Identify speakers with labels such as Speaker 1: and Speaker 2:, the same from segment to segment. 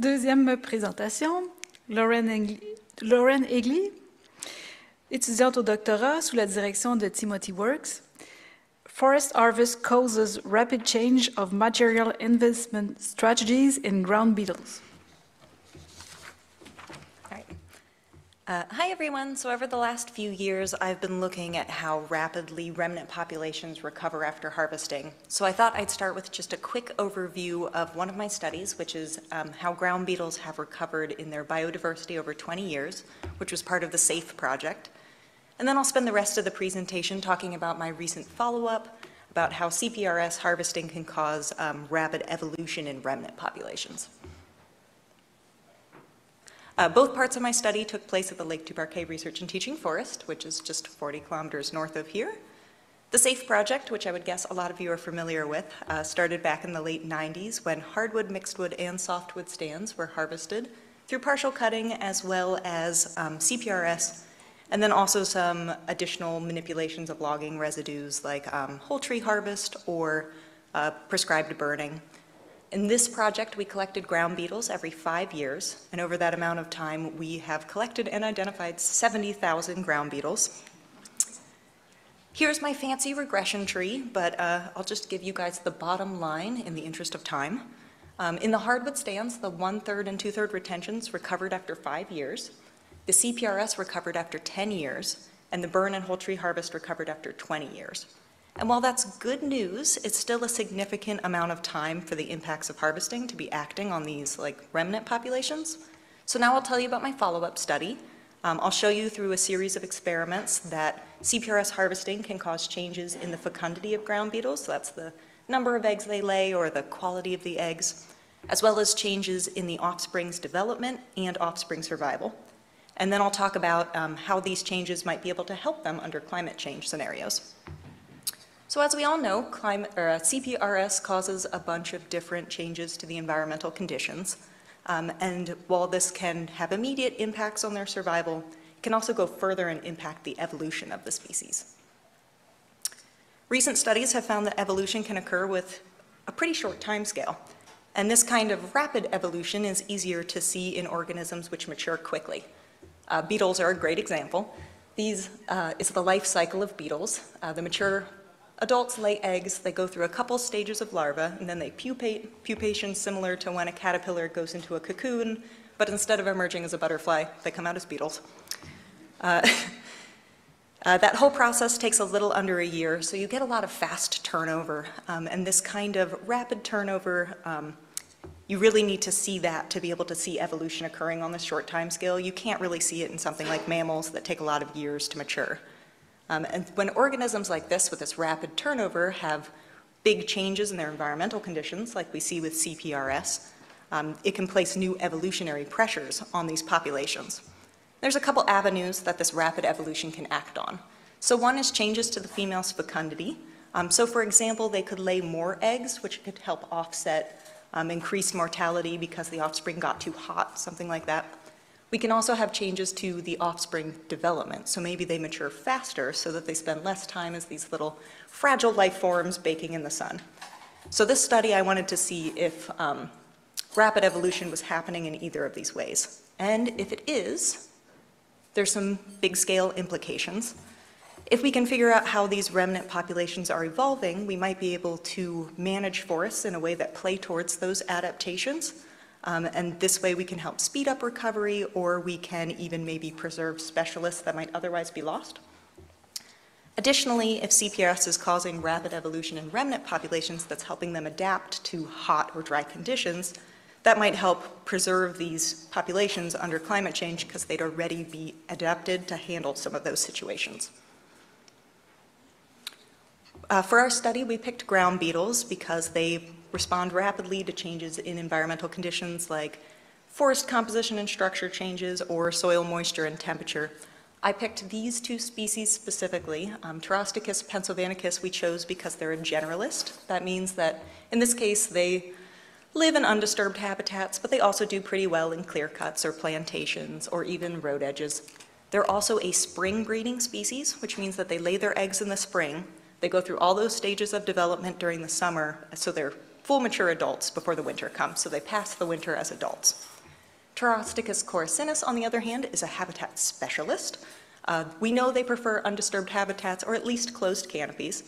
Speaker 1: Deuxième présentation, Lauren, Egli, étudiante au doctorat sous la direction de Timothy Works. Forest harvest causes rapid change of material investment strategies in ground beetles.
Speaker 2: Uh, Hi, everyone. So over the last few years, I've been looking at how rapidly remnant populations recover after harvesting. So I thought I'd start with just a quick overview of one of my studies, which is um, how ground beetles have recovered in their biodiversity over 20 years, which was part of the SAFE project. And then I'll spend the rest of the presentation talking about my recent follow-up, about how CPRS harvesting can cause um, rapid evolution in remnant populations. Uh, Both parts of my study took place at the Lake Duparquet Research and Teaching Forest, which is just 40 kilometers north of here. The SAFE project, which I would guess a lot of you are familiar with, uh, started back in the late 90s when hardwood, mixedwood, and softwood stands were harvested through partial cutting as well as um, CPRS, and then also some additional manipulations of logging residues like um, whole tree harvest or uh, prescribed burning. In this project, we collected ground beetles every five years, and over that amount of time, we have collected and identified 70,000 ground beetles. Here's my fancy regression tree, but uh, I'll just give you guys the bottom line in the interest of time. Um, In the hardwood stands, the one-third and two-third retentions recovered after five years. The CPRS recovered after 10 years, and the burn and whole tree harvest recovered after 20 years. And while that's good news, it's still a significant amount of time for the impacts of harvesting to be acting on these like remnant populations. So now I'll tell you about my follow-up study. Um, I'll show you through a series of experiments that CPRS harvesting can cause changes in the fecundity of ground beetles, so that's the number of eggs they lay or the quality of the eggs, as well as changes in the offspring's development and offspring survival. And then I'll talk about um, how these changes might be able to help them under climate change scenarios. So as we all know, climate, or, uh, CPRS causes a bunch of different changes to the environmental conditions. Um, and while this can have immediate impacts on their survival, it can also go further and impact the evolution of the species. Recent studies have found that evolution can occur with a pretty short time scale. And this kind of rapid evolution is easier to see in organisms which mature quickly. Uh, beetles are a great example. These uh, is the life cycle of beetles. Uh, the mature adults lay eggs, they go through a couple stages of larva, and then they pupate, pupation similar to when a caterpillar goes into a cocoon, but instead of emerging as a butterfly, they come out as beetles. Uh, uh, that whole process takes a little under a year, so you get a lot of fast turnover. Um, and this kind of rapid turnover, um, you really need to see that to be able to see evolution occurring on this short time scale. You can't really see it in something like mammals that take a lot of years to mature. Um, and when organisms like this, with this rapid turnover, have big changes in their environmental conditions, like we see with CPRS, um, it can place new evolutionary pressures on these populations. There's a couple avenues that this rapid evolution can act on. So one is changes to the female's fecundity. Um, so for example, they could lay more eggs, which could help offset um, increased mortality because the offspring got too hot, something like that. We can also have changes to the offspring development. So maybe they mature faster so that they spend less time as these little fragile life forms baking in the sun. So this study, I wanted to see if um, rapid evolution was happening in either of these ways. And if it is, there's some big scale implications. If we can figure out how these remnant populations are evolving, we might be able to manage forests in a way that play towards those adaptations. Um, and this way we can help speed up recovery or we can even maybe preserve specialists that might otherwise be lost. Additionally, if CPRS is causing rapid evolution in remnant populations that's helping them adapt to hot or dry conditions, that might help preserve these populations under climate change because they'd already be adapted to handle some of those situations. Uh, for our study, we picked ground beetles because they respond rapidly to changes in environmental conditions like forest composition and structure changes or soil moisture and temperature. I picked these two species specifically. Um, Pterostichus pensylvanicus we chose because they're a generalist. That means that in this case they live in undisturbed habitats, but they also do pretty well in clear cuts or plantations or even road edges. They're also a spring breeding species, which means that they lay their eggs in the spring. They go through all those stages of development during the summer, so they're full mature adults before the winter comes, so they pass the winter as adults. Pterostichus coracinus, on the other hand, is a habitat specialist. Uh, We know they prefer undisturbed habitats or at least closed canopies.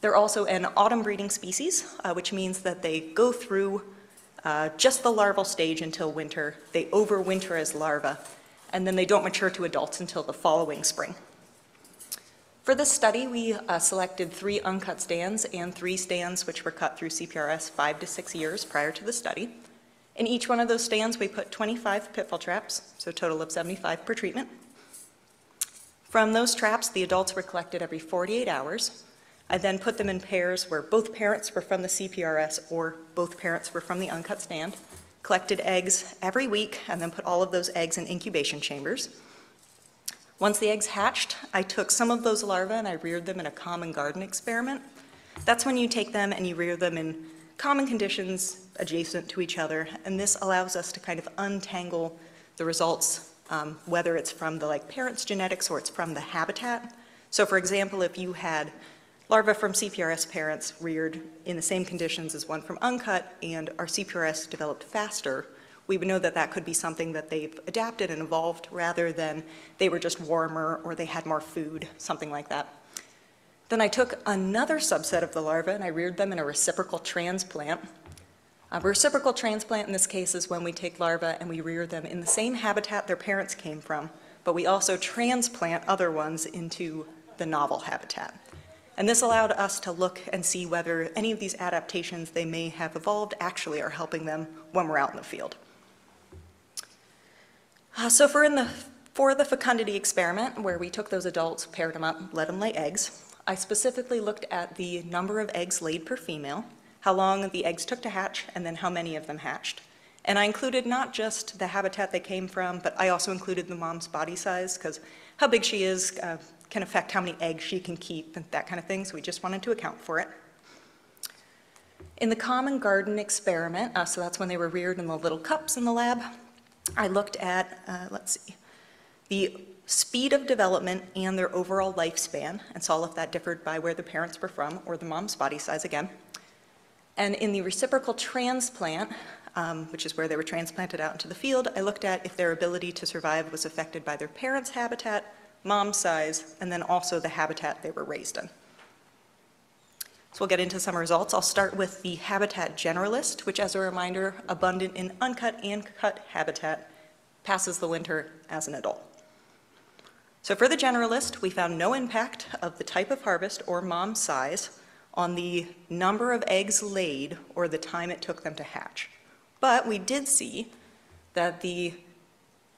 Speaker 2: They're also an autumn breeding species, uh, which means that they go through uh, just the larval stage until winter. They overwinter as larvae, and then they don't mature to adults until the following spring. For this study, we uh, selected three uncut stands and three stands which were cut through CPRS five to six years prior to the study. In each one of those stands, we put 25 pitfall traps, so total of 75 per treatment. From those traps, the adults were collected every 48 hours. I then put them in pairs where both parents were from the CPRS or both parents were from the uncut stand, collected eggs every week, and then put all of those eggs in incubation chambers. Once the eggs hatched, I took some of those larvae and I reared them in a common garden experiment. That's when you take them and you rear them in common conditions adjacent to each other, and this allows us to kind of untangle the results, um, whether it's from the like parents' genetics or it's from the habitat. So for example, if you had larvae from CPRS parents reared in the same conditions as one from uncut and our CPRS developed faster, we would know that that could be something that they've adapted and evolved rather than they were just warmer or they had more food, something like that. Then I took another subset of the larvae and I reared them in a reciprocal transplant. A reciprocal transplant in this case is when we take larvae and we rear them in the same habitat their parents came from, but we also transplant other ones into the novel habitat. And this allowed us to look and see whether any of these adaptations they may have evolved actually are helping them when we're out in the field. Uh, so for, in the, for the fecundity experiment, where we took those adults, paired them up, let them lay eggs, I specifically looked at the number of eggs laid per female, how long the eggs took to hatch, and then how many of them hatched. And I included not just the habitat they came from, but I also included the mom's body size, because how big she is uh, can affect how many eggs she can keep and that kind of thing, so we just wanted to account for it. In the common garden experiment, uh, so that's when they were reared in the little cups in the lab, I looked at, uh, let's see, the speed of development and their overall lifespan, and saw if that differed by where the parents were from or the mom's body size again. And in the reciprocal transplant, um, which is where they were transplanted out into the field, I looked at if their ability to survive was affected by their parents' habitat, mom's size, and then also the habitat they were raised in. So we'll get into some results. I'll start with the habitat generalist, which as a reminder, abundant in uncut and cut habitat, passes the winter as an adult. So for the generalist, we found no impact of the type of harvest or mom size on the number of eggs laid or the time it took them to hatch. But we did see that the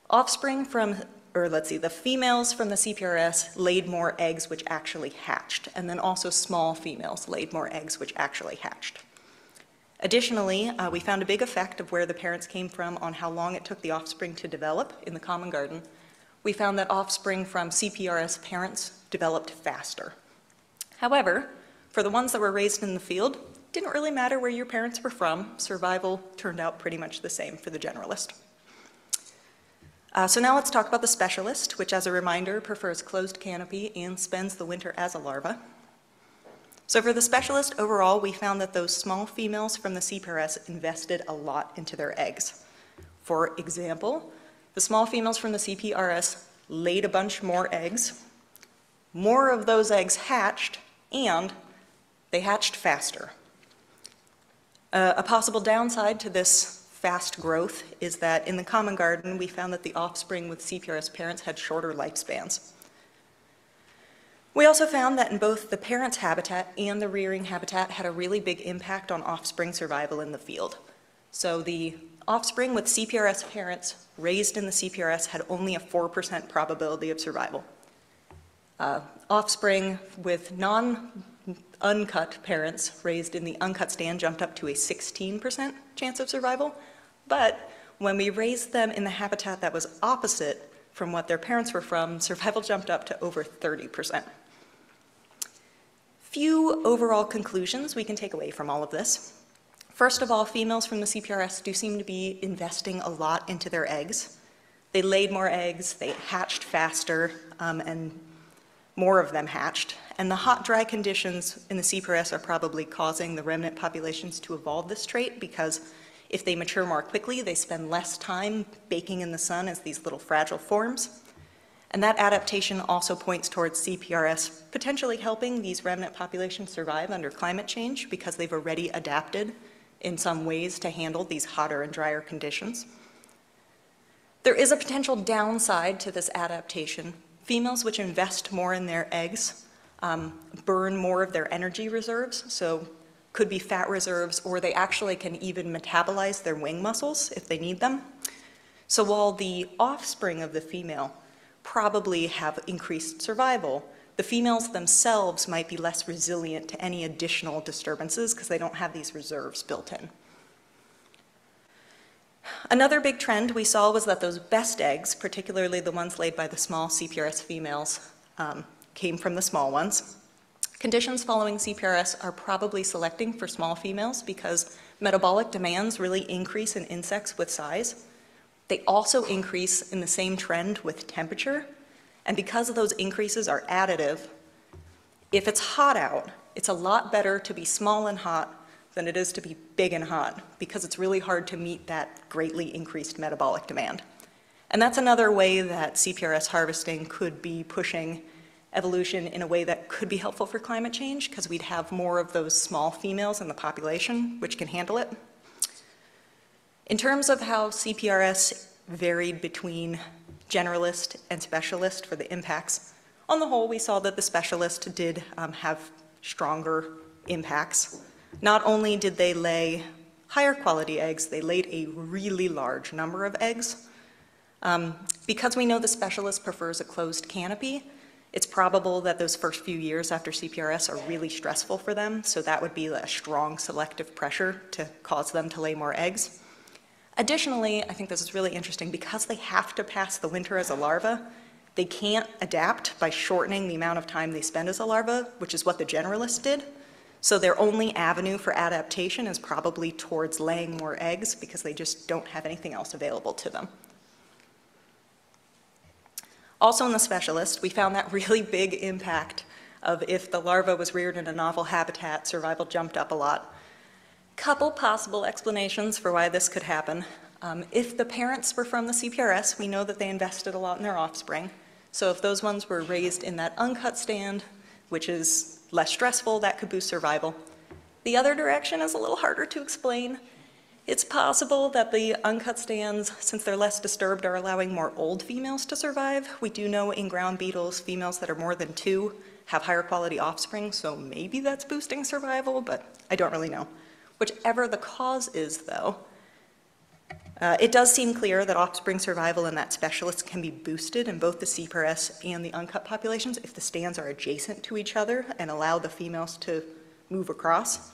Speaker 2: offspring from or let's see, the females from the CPRS laid more eggs which actually hatched, and then also small females laid more eggs which actually hatched. Additionally, uh, we found a big effect of where the parents came from on how long it took the offspring to develop in the common garden. We found that offspring from CPRS parents developed faster. However, for the ones that were raised in the field, didn't really matter where your parents were from. Survival turned out pretty much the same for the generalist. Uh, so now let's talk about the specialist, which as a reminder prefers closed canopy and spends the winter as a larva. So for the specialist overall, we found that those small females from the CPRS invested a lot into their eggs. For example, the small females from the CPRS laid a bunch more eggs, more of those eggs hatched, and they hatched faster. Uh, a possible downside to this fast growth is that in the common garden, we found that the offspring with CPRS parents had shorter lifespans. We also found that in both the parent's habitat and the rearing habitat had a really big impact on offspring survival in the field. So the offspring with CPRS parents raised in the CPRS had only a 4% probability of survival. Uh, offspring with non-uncut parents raised in the uncut stand jumped up to a 16% chance of survival, but when we raised them in the habitat that was opposite from what their parents were from, survival jumped up to over 30%. Few overall conclusions we can take away from all of this. First of all, females from the CPRS do seem to be investing a lot into their eggs. They laid more eggs, they hatched faster, um, and more of them hatched. And the hot, dry conditions in the CPRS are probably causing the remnant populations to evolve this trait because If they mature more quickly, they spend less time baking in the sun as these little fragile forms. And that adaptation also points towards CPRS potentially helping these remnant populations survive under climate change because they've already adapted in some ways to handle these hotter and drier conditions. There is a potential downside to this adaptation. Females which invest more in their eggs um, burn more of their energy reserves, so could be fat reserves, or they actually can even metabolize their wing muscles if they need them. So while the offspring of the female probably have increased survival, the females themselves might be less resilient to any additional disturbances because they don't have these reserves built in. Another big trend we saw was that those best eggs, particularly the ones laid by the small CPRS females, um, came from the small ones. Conditions following CPRS are probably selecting for small females because metabolic demands really increase in insects with size. They also increase in the same trend with temperature, and because those increases are additive, if it's hot out, it's a lot better to be small and hot than it is to be big and hot because it's really hard to meet that greatly increased metabolic demand. And that's another way that CPRS harvesting could be pushing evolution in a way that could be helpful for climate change because we'd have more of those small females in the population which can handle it. In terms of how CPRS varied between generalist and specialist for the impacts, on the whole, we saw that the specialist did um, have stronger impacts. Not only did they lay higher quality eggs, they laid a really large number of eggs. Um, because we know the specialist prefers a closed canopy, it's probable that those first few years after CPRS are really stressful for them, so that would be a strong selective pressure to cause them to lay more eggs. Additionally, I think this is really interesting, because they have to pass the winter as a larva, they can't adapt by shortening the amount of time they spend as a larva, which is what the generalists did. So their only avenue for adaptation is probably towards laying more eggs because they just don't have anything else available to them. Also in the specialist, we found that really big impact of if the larva was reared in a novel habitat, survival jumped up a lot. Couple possible explanations for why this could happen. Um, if the parents were from the CPRS, we know that they invested a lot in their offspring. So if those ones were raised in that uncut stand, which is less stressful, that could boost survival. The other direction is a little harder to explain. It's possible that the uncut stands, since they're less disturbed, are allowing more old females to survive. We do know in ground beetles, females that are more than two have higher quality offspring, so maybe that's boosting survival, but I don't really know. Whichever the cause is, though, uh, it does seem clear that offspring survival in that specialist can be boosted in both the CPRS and the uncut populations if the stands are adjacent to each other and allow the females to move across.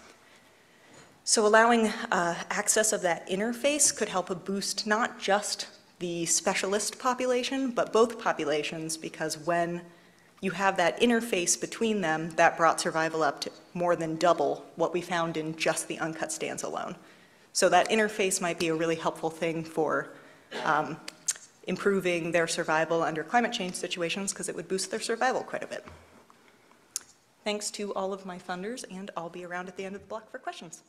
Speaker 2: So allowing uh, access of that interface could help boost not just the specialist population, but both populations, because when you have that interface between them, that brought survival up to more than double what we found in just the uncut stands alone. So that interface might be a really helpful thing for um, improving their survival under climate change situations because it would boost their survival quite a bit. Thanks to all of my funders, and I'll be around at the end of the block for questions.